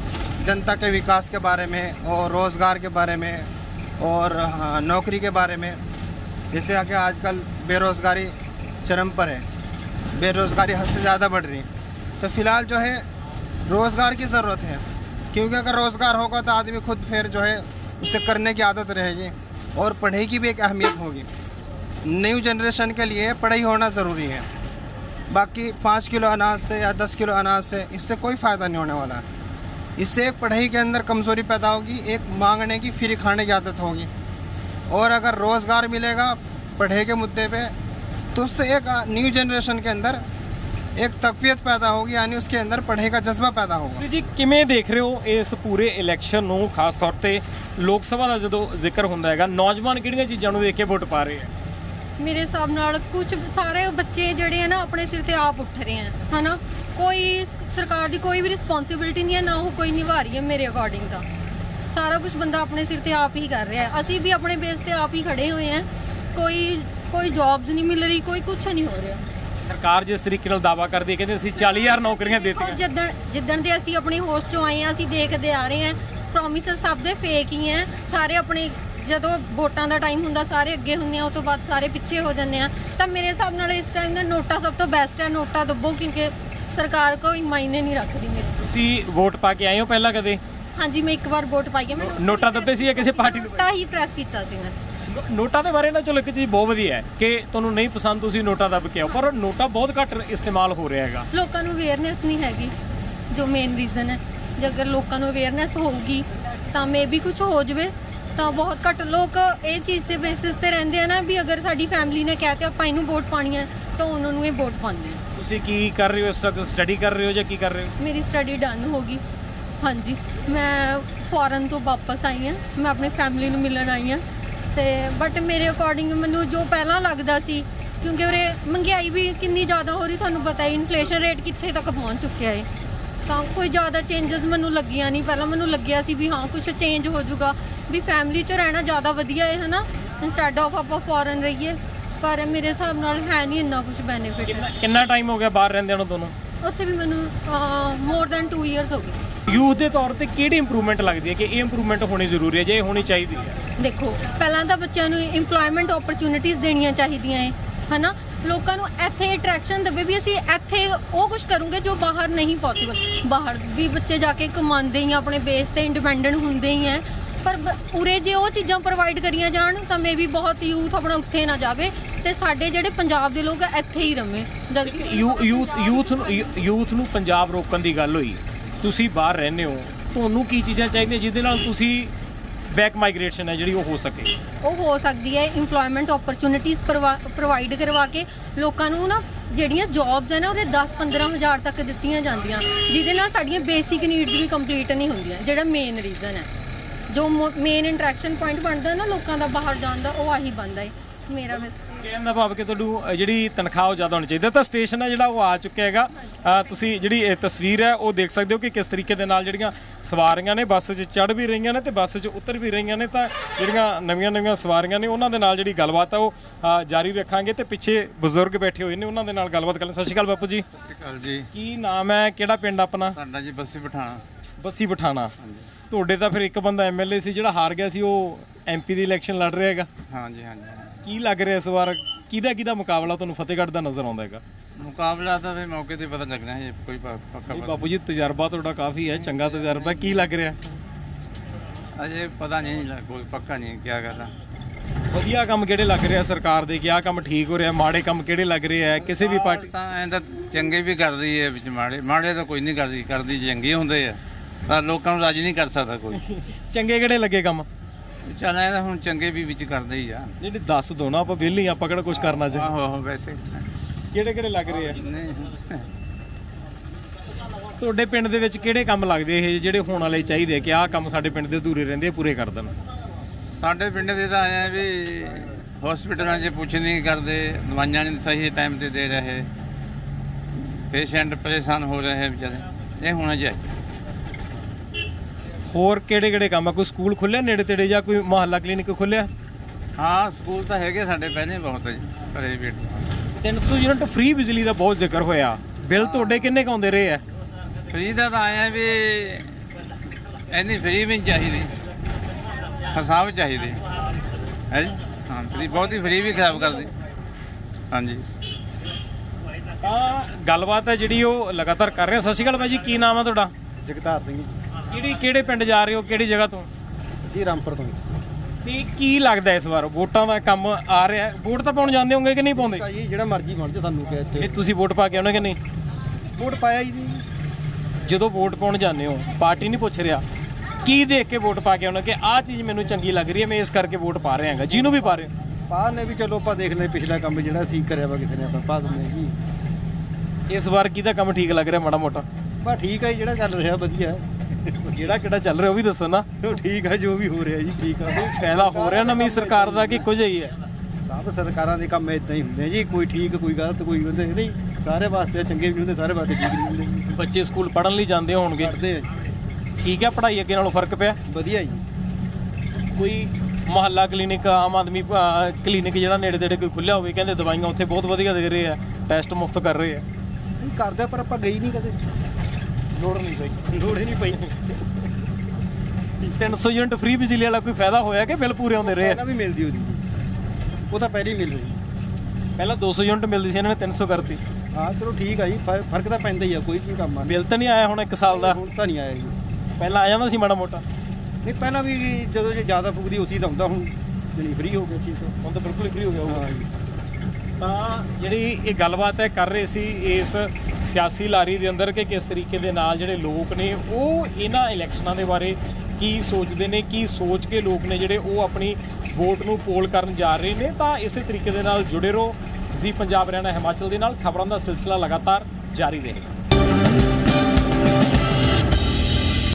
जनता के विकास के बारे में और रोज़गार के बारे में और हाँ, नौकरी के बारे में जैसे आके आजकल बेरोज़गारी चरम पर है। बेरोज़गारी हद से ज़्यादा बढ़ रही है। तो फ़िलहाल जो है, रोज़गार की ज़रूरत है। क्योंकि अगर रोज़गार होगा तो आदमी खुद फिर जो है, उसे करने की आदत रहेगी और पढ़ाई की भी एक अहमियत होगी। न्यू जनरेशन के लिए पढ़ाई होना ज़रूरी है। बाकी पाँच किलो अनाज से या दस किलो अनाज से इससे कोई फ़ायदा नहीं होने वाला। है इससे पढ़ाई के अंदर कमज़ोरी पैदा होगी, एक मांगने की, फ्री खाने की आदत होगी। और अगर रोज़गार मिलेगा पढ़ाई के मुद्दे पे तो उससे एक न्यू जनरेशन के अंदर एक तकवीत पैदा होगी यानी उसके अंदर पढ़ाई का जज्बा पैदा होगा ਤੇ ਜੀ ਕਿਵੇਂ ਦੇਖ ਰਹੇ ਹੋ ਇਸ ਪੂਰੇ ਇਲੈਕਸ਼ਨ ਨੂੰ ਖਾਸ ਤੌਰ ਤੇ ਲੋਕ ਸਭਾ ਦਾ ਜਦੋਂ ਜ਼ਿਕਰ ਹੁੰਦਾ ਹੈਗਾ ਨੌਜਵਾਨ ਕਿਹੜੀਆਂ ਚੀਜ਼ਾਂ ਨੂੰ ਦੇਖ ਕੇ ਵੋਟ ਪਾ ਰਹੇ ਆ ਮੇਰੇ ਹਿਸਾਬ ਨਾਲ ਕੁਝ ਸਾਰੇ ਬੱਚੇ ਜਿਹੜੇ ਆ ਨਾ ਆਪਣੇ ਸਿਰ ਤੇ ਆਪ ਉੱਠ ਰਹੇ ਆ ਹਨਾ ਕੋਈ ਸ- ਸਰਕਾਰ ਦੀ ਕੋਈ ਵੀ ਰਿਸਪੌਂਸਿਬਿਲਟੀ ਨਹੀਂ ਹੈ ਨਾ ਉਹ ਕੋਈ ਨਿਭਾ ਰਹੀ ਹੈ ਮੇਰੇ ਅਕੋਰਡਿੰਗ ਤਾਂ ਸਾਰਾ ਕੁਝ ਬੰਦਾ ਆਪਣੇ ਸਿਰ ਤੇ ਆਪ ਹੀ ਕਰ ਰਿਹਾ ਹੈ ਅਸੀਂ ਵੀ ਆਪਣੇ ਬੇਸ ਤੇ ਆਪ ਹੀ ਖੜੇ ਹੋਏ ਆ ਕੋਈ ਕੋਈ ਜੌਬਸ ਨਹੀਂ ਮਿਲ ਰਹੀ ਕੋਈ ਕੁਝ ਨਹੀਂ ਹੋ ਰਿਹਾ। ਸਰਕਾਰ ਜਿਸ ਤਰੀਕੇ ਨਾਲ ਦਾਵਾ ਕਰਦੀ ਹੈ ਕਹਿੰਦੇ ਅਸੀਂ 40000 ਨੌਕਰੀਆਂ ਉਹ ਦੇਤੀਆਂ। ਜਿੱਦਣ ਜਿੱਦਣ ਦੇ ਅਸੀਂ ਆਪਣੀ ਹੋਸਟ ਚੋਂ ਆਏ ਆ ਅਸੀਂ ਦੇਖਦੇ ਆ ਰਹੇ ਆ ਪ੍ਰੋਮਿਸਸ ਸਭ ਦੇ ਫੇਕ ਹੀ ਆ ਸਾਰੇ ਆਪਣੇ ਜਦੋਂ ਵੋਟਾਂ ਦਾ ਟਾਈਮ ਹੁੰਦਾ ਸਾਰੇ ਅੱਗੇ ਹੁੰਦੇ ਆ ਉਸ ਤੋਂ ਬਾਅਦ ਸਾਰੇ ਪਿੱਛੇ ਹੋ ਜਾਂਦੇ ਆ। ਤਾਂ ਮੇਰੇ ਹਿਸਾਬ ਨਾਲ ਇਸ ਟਾਈਮ ਦਾ ਨੋਟਾ ਸਭ ਤੋਂ ਬੈਸਟ ਹੈ ਨੋਟਾ ਦੱਬੋ ਕਿਉਂਕਿ ਸਰਕਾਰ ਕੋਈ ਮਾਇਨੇ ਨਹੀਂ ਰੱਖਦੀ ਮੇਰੇ ਤੁਸੀਂ ਵੋਟ ਪਾ ਕੇ ਆਏ ਹੋ ਪਹਿਲਾਂ ਕਦੇ? ਹਾਂਜੀ ਮੈਂ ਇੱਕ ਵਾਰ ਵੋਟ ਪਾਈ ਹੈ ਮੈਂ ਨੋਟਾ ਦੱਬੇ ਸੀ ਜਾਂ ਕਿਸੇ ਪਾਰਟੀ ਨੂੰ ਨੋਟਾ ਹੀ ਪ੍ਰੈਸ ਕੀਤਾ ਸੀ ਮੈਂ। ਨੋ- ਨੋਟਾਂ ਦੇ ਬਾਰੇ ਨਾ ਚਲੋ ਇੱਕ ਚੀਜ਼ ਬਹੁਤ ਵਧੀਆ ਹੈ ਕਿ ਤੁਹਾਨੂੰ ਨਹੀਂ ਪਸੰਦ ਤੁਸੀਂ ਨੋਟਾ ਦੱਬ ਕੇ ਆਓ ਪਰ ਨੋਟਾ ਬਹੁਤ ਘੱਟ ਇਸਤੇਮਾਲ ਹੋ ਰਿਹਾ ਹੈਗਾ। ਲੋਕਾਂ ਨੂੰ ਅਵੇਅਰਨੈਸ ਨਹੀਂ ਹੈਗੀ ਜੋ ਮੇਨ ਰੀਜ਼ਨ ਹੈ। ਜੇ ਅਗਰ ਲੋਕਾਂ ਨੂੰ ਅਵੇਅਰਨੈਸ ਹੋਊਗੀ ਤਾਂ ਮੇਬੀ ਕੁਝ ਹੋ ਜਵੇ ਤਾਂ ਬਹੁਤ ਘੱਟ ਲੋਕ ਇਹ ਚੀਜ਼ ਦੇ ਬੇਸਿਸ ਤੇ ਰਹਿੰਦੇ ਆ ਨਾ ਵੀ ਅਗਰ ਸਾਡੀ ਫੈਮਿਲੀ ਨੇ ਕਹਿ ਤੇ ਆਪਾਂ ਇਹਨੂੰ ਵੋਟ ਪਾਣੀ ਹੈ ਤਾਂ ਉਹਨਾਂ ਨੂੰ ਇਹ ਵੋਟ ਪਾਉਂਦੇ ਆ। ਤੁਸੀਂ ਕੀ ਕਰ ਰਹੇ ਹੋ ਇਸ ਵਕਤ ਸਟੱਡੀ ਕਰ ਰਹੇ ਹੋ ਜਾਂ ਕੀ ਕਰ ਰਹੇ ਹੋ? ਮੇਰੀ ਸਟੱਡੀ ਡਨ ਹੋ ਗਈ। ਹਾਂਜੀ ਮੈਂ ਫੋਰਨ ਤੋਂ ਵਾਪਸ ਆਈ ਹਾਂ। ਮੈਂ ਆਪਣੀ ਫੈਮਿਲੀ ਨੂੰ ਮਿਲਣ ਆਈ ਹਾਂ। ਤੇ ਬਟ ਮੇਰੇ ਅਕੋਰਡਿੰਗ ਮੈਨੂੰ ਜੋ ਪਹਿਲਾਂ ਲੱਗਦਾ ਸੀ ਕਿਉਂਕਿ ਉਰੇ ਮਹਿੰਗਾਈ ਵੀ ਕਿੰਨੀ ਜ਼ਿਆਦਾ ਹੋ ਰਹੀ ਤੁਹਾਨੂੰ ਪਤਾ ਹੀ ਇਨਫਲੇਸ਼ਨ ਰੇਟ ਕਿੱਥੇ ਤੱਕ ਪਹੁੰਚ ਚੁੱਕਿਆ ਹੈ ਤਾਂ ਕੋਈ ਜ਼ਿਆਦਾ ਚੇਂਜਸ ਮੈਨੂੰ ਲੱਗੀਆਂ ਨਹੀਂ। ਪਹਿਲਾਂ ਮੈਨੂੰ ਲੱਗਿਆ ਸੀ ਵੀ ਹਾਂ ਕੁਝ ਚੇਂਜ ਹੋ ਜਾਊਗਾ ਵੀ ਫੈਮਿਲੀ 'ਚ ਰਹਿਣਾ ਜ਼ਿਆਦਾ ਵਧੀਆ ਹੈ ਹਨਾ? ਇਨਸਟੈਡ ਆਫ ਆਪਾਂ ਫੋਰਨ ਰਹੀਏ ਪਰ ਮੇਰੇ ਹਿਸਾਬ ਨਾਲ ਹੈ ਨਹੀਂ ਇੰਨਾ ਕੁਝ ਬੈਨੀਫਿਟ ਕਿੰਨਾ ਟਾਈਮ ਹੋ ਗਿਆ ਬਾਹਰ ਰਹਿੰਦਿਆਂ ਨੂੰ ਤੁਹਾਨੂੰ? ਉੱਥੇ ਵੀ ਮੈਨੂੰ ਮੋਰ ਦੈਨ 2 ਇਅਰਸ ਹੋ ਗਏ। ਯੂਥ ਦੇ ਤੌਰ ਤੇ ਕਿਹੜੀ ਇੰਪਰੂਵਮੈਂਟ ਲੱਗਦੀ ਹੈ ਕਿ ਇਹ ਇੰਪਰੂਵਮੈਂਟ ਹੋਣੀ ਜ਼ਰੂਰੀ ਹੈ ਜੇ ਇਹ ਹੋਣੀ ਚਾਹੀਦੀ ਹੈ? ਦੇਖੋ ਪਹਿਲਾਂ ਤਾਂ ਬੱਚਿਆਂ ਨੂੰ EMPLOYMENT ਓਪਰਚ्युनिटीज ਦੇਣੀਆਂ ਚਾਹੀਦੀਆਂ ਹੈ ਹਨਾ? ਲੋਕਾਂ ਨੂੰ ਇੱਥੇ ਅਟਰੈਕਸ਼ਨ ਦੇਵੇ ਵੀ ਅਸੀਂ ਇੱਥੇ ਉਹ ਕੁਝ ਕਰੂਗੇ ਜੋ ਬਾਹਰ ਨਹੀਂ ਪੋਸੀਬਲ ਬਾਹਰ ਵੀ ਬੱਚੇ ਜਾ ਕੇ ਕਮਾਉਂਦੇ ਹੀ ਆਪਣੇ ਬੇਸ ਤੇ ਇੰਡੀਪੈਂਡੈਂਟ ਹੁੰਦੇ ਹੀ ਹੈ ਪਰ ਉਰੇ ਜੇ ਉਹ ਚੀਜ਼ਾਂ ਪ੍ਰੋਵਾਈਡ ਕਰੀਆਂ ਜਾਣ ਤਾਂ ਮੇ ਵੀ ਬਹੁਤ ਯੂਥ ਆਪਣਾ ਉੱਥੇ ਨਾ ਜਾਵੇ ਤੇ ਸਾਡੇ ਜਿਹੜੇ ਪੰਜਾਬ ਦੇ ਲੋਕ ਇੱਥੇ ਹੀ ਰਵੇ। ਜਦ ਯੂਥ ਯੂਥ ਯੂਥ ਨੂੰ ਪੰਜਾਬ ਰੋਕਣ ਦੀ ਗੱਲ ਹੋਈ। ਤੁਸੀਂ ਬਾਹਰ ਰਹਿੰਦੇ ਹੋ। ਤੁਹਾਨੂੰ ਕੀ ਚੀਜ਼ਾਂ ਚਾਹੀਦੀਆਂ? ਜਿਹਦੇ ਨਾਲ ਤੁਸੀਂ ਬੈਕ ਮਾਈਗ੍ਰੇਸ਼ਨ ਹੈ ਜਿਹੜੀ ਉਹ ਹੋ ਸਕੇ। ਉਹ ਹੋ ਸਕਦੀ ਹੈ EMPLOYMENT ਓਪਰਚ्युनिटीज ਪ੍ਰੋਵਾਈਡ ਕਰਵਾ ਕੇ ਲੋਕਾਂ ਨੂੰ ਨਾ ਜਿਹੜੀਆਂ ਜੌਬਸ ਹੈ ਨਾ ਉਹਨੇ 10-15000 ਤੱਕ ਦਿੱਤੀਆਂ ਜਾਂਦੀਆਂ। ਜਿਹਦੇ ਨਾਲ ਸਾਡੀਆਂ ਬੇਸਿਕ ਨੀਡਸ ਵੀ ਕੰਪਲੀਟ ਨਹੀਂ ਹੁੰਦੀਆਂ। ਜਿਹੜਾ ਮੇਨ ਰੀਜ਼ਨ ਹੈ। ਜੋ ਮੇਨ ਇੰਟਰੈਕਸ਼ਨ ਪੁਆਇੰਟ ਬਣਦਾ ਨਾ ਲੋਕਾਂ ਦਾ ਬਾਹਰ ਜਾਣ ਦਾ, ਉਹ ਆਹੀ ਬਣਦਾ ਹੈ। ਮੇਰਾ ਵੈਸੇ ਕਹਿਣ ਦਾ ਭਾਵ ਕਿ ਤੁਹਾਨੂੰ ਜਿਹੜੀ ਤਨਖਾਹ ਉਹ ਜ਼ਿਆਦਾ ਹੋਣੀ ਚਾਹੀਦੀ ਹੈ। ਤਾਂ ਸਟੇਸ਼ਨ ਹੈ ਜਿਹੜਾ ਉਹ ਆ ਚੁੱਕਿਆ ਹੈਗਾ। ਤੁਸੀਂ ਜਿਹੜੀ ਇਹ ਤਸਵੀਰ ਹੈ ਉਹ ਦੇਖ ਸਕਦੇ ਹੋ ਕਿ ਕਿਸ ਤਰੀਕੇ ਦੇ ਨਾਲ ਜਿਹੜੀਆਂ ਸਵਾਰੀਆਂ ਨੇ ਬੱਸ 'ਚ ਚੜ ਵੀ ਰਹੀਆਂ ਨੇ ਤੇ ਬੱਸ 'ਚ ਉਤਰ ਵੀ ਰਹੀਆਂ ਨੇ। ਤਾਂ ਜਿਹੜੀਆਂ ਨਵੀਆਂ-ਨਵੀਆਂ ਸਵਾਰੀਆਂ ਨੇ ਉਹਨਾਂ ਦੇ ਨਾਲ ਜਿਹੜੀ ਗੱਲਬਾਤ ਆ ਉਹ ਜਾਰੀ ਰੱਖਾਂਗੇ ਤੇ ਪਿੱਛੇ ਬਜ਼ੁਰਗ ਬੈਠੇ ਹੋਏ ਨੇ ਉਹਨਾਂ ਦੇ ਨਾਲ ਗੱਲਬਾਤ ਕਰਾਂਗੇ ਸਤਿ ਸ਼੍ਰੀ ਅਕਾਲ ਬਾਪੂ ਜੀ। ਸਤਿ ਸ਼੍ਰੀ ਅਕਾਲ ਜੀ। ਕੀ ਨਾਮ ਹੈ? ਕਿਹੜਾ ਪਿੰਡ ਆਪਣਾ? ਸਾਡਾ ਜੀ ਬੱਸੀ ਪਠਾਣਾ। ਬੱਸੀ ਪਠਾਣਾ। ਤੁਹਾਡੇ ਤਾਂ ਫਿਰ ਇੱਕ ਬੰਦਾ ਐਮਐਲਏ ਸੀ ਜਿਹੜਾ ਹਾਰ ਗਿਆ ਸੀ ਉਹ ਐਮਪੀ ਦੀ ਇਲੈਕਸ਼ਨ ਲੜ ਰਿਹਾ ਹੈਗਾ। ਹਾਂਜੀ ਹਾਂਜੀ। ਕੀ ਲੱਗ ਰਿਹਾ ਇਸ ਵਾਰ? ਕਿਹਦਾ ਕਿਹਦਾ ਮੁਕਾਬਲਾ ਤੁਹਾਨੂੰ ਫਤਿਹਗੜ੍ਹ ਦਾ ਨਜ਼ਰ ਆਉਂਦਾ ਹੈਗਾ? ਮੁਕਾਬਲਾ ਤਾਂ ਵੀ ਮੌਕੇ ਤੇ ਪਤਾ ਲੱਗਣਾ ਹੈ ਕੋਈ ਪ- ਪੱਕਾ ਨਹੀਂ ਬਾਪੂ ਜੀ ਤਜਰਬਾ ਤੁਹਾਡਾ ਕਾਫੀ ਹੈ ਚੰਗਾ ਤਜਰਬਾ ਕੀ ਲੱਗ ਰਿਹਾ? ਅਜੇ ਪਤਾ ਨਹੀਂ ਲੱਗ- ਕੋਈ ਪੱਕਾ ਨਹੀਂ ਕੀ ਕਰਨਾ ਵਧੀਆ ਕੰਮ ਕਿਹੜੇ ਲੱਗ ਰਿਹਾ ਸਰਕਾਰ ਦੇ ਕਿ ਆਹ ਕੰਮ ਠੀਕ ਹੋ ਰਿਹਾ ਮਾੜੇ ਕੰਮ ਕਿਹੜੇ ਲੱਗ ਰਹੇ ਆ ਕਿਸੇ ਵੀ ਪਾਰਟੀ ਤਾਂ ਐਂ ਤਾਂ ਚੰਗੇ ਵੀ ਕਰਦੀ ਹੈ ਵਿੱਚ ਮਾੜੇ ਮਾੜੇ ਤਾਂ ਕੋਈ ਨਹੀਂ ਕਰਦੀ ਕਰਦੀ ਚੰਗੇ ਹੁੰਦੇ ਆ ਪਰ ਲੋਕਾਂ ਨੂੰ ਰਾਜੀ ਨਹੀਂ ਕਰ ਸਕਦਾ ਕੋਈ। ਚੰਗੇ ਕਿਹੜੇ ਲੱਗੇ ਕੰਮ? ਚੱਲ ਤਾਂ ਹੁਣ ਚੰਗੇ ਵੀ ਵਿੱਚ ਕਰਦੇ ਹੀ ਆ। ਜਿਹੜੇ ਦੱਸ ਦੋ ਨਾ ਆਪਾਂ ਵਿਹਲੇ ਹੀ, ਆਪਾਂ ਕਿਹੜਾ ਕੁਝ ਕਰਨਾ ਚਾਹੀਦਾ ਆਹੋ ਆਹੋ ਵੈਸੇ। ਕਿਹੜੇ ਕਿਹੜੇ ਲੱਗ ਰਹੇ ਆ? ਨਹੀਂ। ਤੁਹਾਡੇ ਪਿੰਡ ਦੇ ਵਿੱਚ ਕਿਹੜੇ ਕੰਮ ਲੱਗਦੇ ਇਹ ਜਿਹੜੇ ਹੋਣ ਵਾਲੇ ਚਾਹੀਦੇ ਕਿ ਆਹ ਕੰਮ ਸਾਡੇ ਪਿੰਡ ਦੇ ਅਧੂਰੇ ਰਹਿੰਦੇ ਆ, ਪੂਰੇ ਕਰ ਦੇਣ? ਸਾਡੇ ਪਿੰਡ ਦੇ ਤਾਂ ਆਏ ਆ ਵੀ ਹਸਪੀਟਲਾਂ 'ਚ ਪੁੱਛ ਨਹੀਂ ਕਰਦੇ ਦਵਾਈਆਂ ਨਹੀਂ ਸਹੀ ਟਾਈਮ ਤੇ ਦੇ ਰਹੇ। ਪੇਸ਼ੈਂਟ ਪਰੇਸ਼ਾਨ ਹੋ ਰਹੇ ਵਿਚਾਰੇ। ਇਹ ਹੋਣਾ ਚਾਹੀਦਾ। ਹੋਰ ਕਿਹੜੇ ਕਿਹੜੇ ਕੰਮ ਆ? ਕੋਈ ਸਕੂਲ ਖੁੱਲਿਆ ਨੇੜੇ ਤੇੜੇ ਜਾਂ ਕੋਈ ਮੁਹੱਲਾ ਕਲੀਨਿਕ ਖੁੱਲਿਆ ਹਾਂ ਸਕੂਲ ਤਾਂ ਹੈਗੇ ਸਾਡੇ ਪਹਿਲੇ ਬਹੁਤ ਹੈ ਜੀ ਪ੍ਰਾਈਵੇਟ 300 ਯੂਨਿਟ ਫ੍ਰੀ ਬਿਜਲੀ ਦਾ ਬਹੁਤ ਜ਼ਿਕਰ ਹੋਇਆ। ਬਿੱਲ ਤੁਹਾਡੇ ਕਿੰਨੇ ਕੁ ਆਉਂਦੇ ਰਹੇ ਆ? ਫ੍ਰੀ ਦਾ ਤਾਂ ਆਇਆ ਵੀ ਇੰਨੀ ਫ੍ਰੀ ਵੀ ਨਹੀਂ ਚਾਹੀਦੀ। ਹਿਸਾਬ ਚਾਹੀਦੇ। ਹੈ ਜੀ? ਹਾਂ ਫ੍ਰੀ ਬਹੁਤ ਹੀ ਫ੍ਰੀ ਵੀ ਖਰਾਬ ਕਰਦੀ। ਹਾਂਜੀ। ਤਾਂ ਗੱਲਬਾਤ ਹੈ ਜਿਹੜੀ ਉਹ ਲਗਾਤਾਰ ਕਰ ਰਹੇ ਹਾਂ ਸਤਿ ਸ਼੍ਰੀ ਅਕਾਲ ਭਾਈ ਜੀ ਕੀ ਨਾਮ ਆ ਤੁਹਾਡਾ? ਜਗਤਾਰ ਸਿੰਘ ਜੀ। ਕਿਹੜੀ ਕਿਹੜੇ ਪਿੰਡ ਜਾ ਰਹੇ ਹੋ ਕਿਹੜੀ ਜਗ੍ਹਾ ਤੋਂ? ਅਸੀਂ ਰਾਮਪੁਰ ਤੋਂ। ਤੇ ਕੀ ਲੱਗਦਾ ਇਸ ਵਾਰ? ਵੋਟਾਂ ਦਾ ਕੰਮ ਆ ਰਿਹਾ? ਵੋਟ ਤਾਂ ਪਾਉਣ ਜਾਂਦੇ ਹੋਗੇ ਕਿ ਨਹੀਂ ਪਾਉਂਦੇ? ਜੀ ਜਿਹੜਾ ਮਰਜ਼ੀ ਬਣ ਜਾ ਸਾਨੂੰ ਕਿਹਾ ਇੱਥੇ। ਇਹ ਤੁਸੀਂ ਵੋਟ ਪਾ ਕੇ ਆਉਣੇ ਕਿ ਨਹੀਂ? ਵੋਟ ਪਾਇਆ ਹੀ ਨਹੀਂ। ਜਦੋਂ ਵੋਟ ਪਾਉਣ ਜਾਂਦੇ ਹੋ ਪਾਰਟੀ ਨਹੀਂ ਪੁੱਛ ਰਿਹਾ। ਕੀ ਦੇਖ ਕੇ ਵੋਟ ਪਾ ਕੇ ਆਉਣਾ ਕਿ ਆਹ ਚੀਜ਼ ਮੈਨੂੰ ਚੰਗੀ ਲੱਗ ਰਹੀ ਹੈ ਮੈਂ ਇਸ ਕਰਕੇ ਵੋਟ ਪਾ ਰਿਹਾ ਹਾਂਗਾ। ਜਿਹਨੂੰ ਵੀ ਪਾ ਰਹੇ। ਬਾਹਰ ਨੇ ਵੀ ਚਲੋ ਆਪਾਂ ਦੇਖ ਲੈ ਪਿਛਲਾ ਕੰਮ ਜਿਹੜਾ ਸੀ ਕਰਿਆ ਵਾ ਕਿਸੇ ਨੇ ਆਪਾਂ ਪਾ ਦਿੰਦੇ ਜੀ। ਇਸ ਵਾਰ ਕਿਹਦਾ ਕੰਮ ਠੀਕ ਲੱਗ ਰਿਹਾ ਮਾੜਾ ਮੋਟਾ? ਬਸ ਠੀਕ ਹੈ ਜਿਹੜਾ ਚੱਲ ਰਿਹਾ ਵਧੀਆ। ਹੈ। ਜਿਹੜਾ ਕਿਹੜਾ ਚੱਲ ਰਿਹਾ ਉਹ ਵੀ ਦੱਸੋ ਨਾ। ਠੀਕ ਹੈ ਜੋ ਵੀ ਹੋ ਰਿਹਾ ਜੀ ਠੀਕ ਆ। ਫਾਇਦਾ ਹੋ ਰਿਹਾ ਨਵੀਂ ਸਰਕਾਰ ਦਾ ਕਿ ਕੁਝ ਹੀ ਹੈ? ਸਭ ਸਰਕਾਰਾਂ ਦੇ ਕੰਮ ਇਦਾਂ ਹੀ ਹੁੰਦੇ ਆ ਜੀ ਕੋਈ ਠੀਕ ਕੋਈ ਗਲਤ ਕੋਈ ਹੁੰਦੇ ਨਹੀਂ ਸਾਰੇ ਵਾਸਤੇ ਚੰਗੇ ਵੀ ਹੁੰਦੇ ਸਾਰੇ ਵਾਸਤੇ ਠੀਕ ਨਹੀਂ ਹੁੰਦੇ। ਬੱਚੇ ਸਕੂਲ ਪੜ੍ਹਨ ਲਈ ਜਾਂਦੇ ਹੋਣਗੇ। ਪੜ੍ਹਦੇ ਆ ਜੀ। ਠੀਕ ਹੈ ਪੜ੍ਹਾਈ ਅੱਗੇ ਨਾਲੋਂ ਫ਼ਰਕ ਪਿਆ? ਵਧੀਆ ਜੀ। ਕੋਈ ਮੁਹੱਲਾ ਕਲੀਨਿਕ ਆਮ ਆਦਮੀ ਅਹ, ਕਲੀਨਿਕ ਜਿਹੜਾ ਨੇੜੇ ਤੇੜੇ ਕੋਈ ਖੁੱਲਿਆ ਹੋਵੇ ਕਹਿੰਦੇ ਦਵਾਈਆਂ ਉੱਥੇ ਬਹੁਤ ਵਧੀਆ ਦੇ ਰਹੇ ਆ ਟੈਸਟ ਮੁਫਤ ਕਰ ਰਹੇ ਆ। ਅਸੀਂ ਕਰਦੇ ਆ, ਪਰ ਆਪਾਂ ਗਈ ਨਹੀਂ ਕਦੇ। ਲੋੜ ਨਹੀਂ ਸਹੀ। ਲੋੜ ਹੀ ਨਹੀਂ ਪਈ। 300 ਯੂਨਿਟ ਫ੍ਰੀ ਬਿਜਲੀ ਵਾਲਾ ਕੋਈ ਫਾਇਦਾ ਹੋਇਆ ਕਿ ਬਿੱਲ ਪੂਰੇ ਆਉਂਦੇ ਰਹੇ? ਆ? ਪਹਿਲਾਂ ਵੀ ਮਿਲਦੀ ਉਹਦੀ। ਉਹ ਤਾਂ ਪਹਿਲਾਂ ਮਿਲ ਰਹੀ। ਪਹਿਲਾਂ 200 ਯੂਨਿਟ ਮਿਲਦੀ ਸੀ ਇਹਨਾਂ ਨੇ 300 ਕਰਤੀ। ਹਾਂ ਚਲੋ ਠੀਕ ਆ ਜੀ ਫਰ- ਫ਼ਰਕ ਤਾਂ ਪੈਂਦਾ ਹੀ ਆ ਕੋਈ ਵੀ ਕੰਮ ਆ। ਬਿੱਲ ਤਾਂ ਨਹੀਂ ਆਇਆ ਹੁਣ 1 ਸਾਲ ਦਾ। ਹੁਣ ਤਾਂ ਨਹੀਂ ਆਇਆ ਜੀ। ਪਹਿਲਾਂ ਆ ਜਾਂਦਾ ਸੀ ਮਾੜਾ ਮੋਟਾ। ਨਹੀਂ ਪਹਿਲਾਂ ਵੀ ਜਦੋਂ ਜੇ ਜ਼ਿਆਦਾ ਫੁਕਦੀ ਉਸੀ ਦਾ ਹੁੰਦਾ ਹੁਣ। ਜਣੀ ਫ੍ਰੀ ਹੋ ਗਿਆ 600 ਹੁਣ ਤਾਂ ਬਿਲਕੁਲ ਫ੍ਰੀ ਹੋ ਗਿਆ ਹੋਊਗਾ। ਹਾਂ ਜੀ। ਤਾਂ ਜਿਹੜੀ ਇਹ ਗੱਲਬਾਤ ਹੈ ਕਰ ਰਹੇ ਸੀ ਇਸ ਸਿਆਸੀ ਲਾਰੀ ਦੇ ਅੰਦਰ ਕਿ ਕਿਸ ਤਰੀਕੇ ਦੇ ਨਾਲ ਜਿਹੜੇ ਲੋਕ ਨੇ, ਉਹ ਇਹਨਾਂ ਇਲੈਕਸ਼ਨਾਂ ਦੇ ਬਾਰੇ ਕੀ ਸੋਚਦੇ ਨੇ, ਕੀ ਸੋਚ ਕੇ ਲੋਕ ਨੇ ਜਿਹੜੇ ਉਹ ਆਪਣੀ ਵੋਟ ਨੂੰ ਪੋਲ ਕਰਨ ਜਾ ਰਹੇ ਨੇ, ਤਾਂ ਇਸੇ ਤਰੀਕੇ ਦੇ ਨਾਲ ਜੁੜੇ ਰਹੋ। ਜੀ, ਪੰਜਾਬ ਹਰਿਆਣਾ ਹਿਮਾਚਲ ਦੇ ਨਾਲ, ਖਬਰਾਂ ਦਾ ਸਿਲਸਿਲਾ ਲਗਾਤਾਰ ਜਾਰੀ ਰਹੇਗਾ।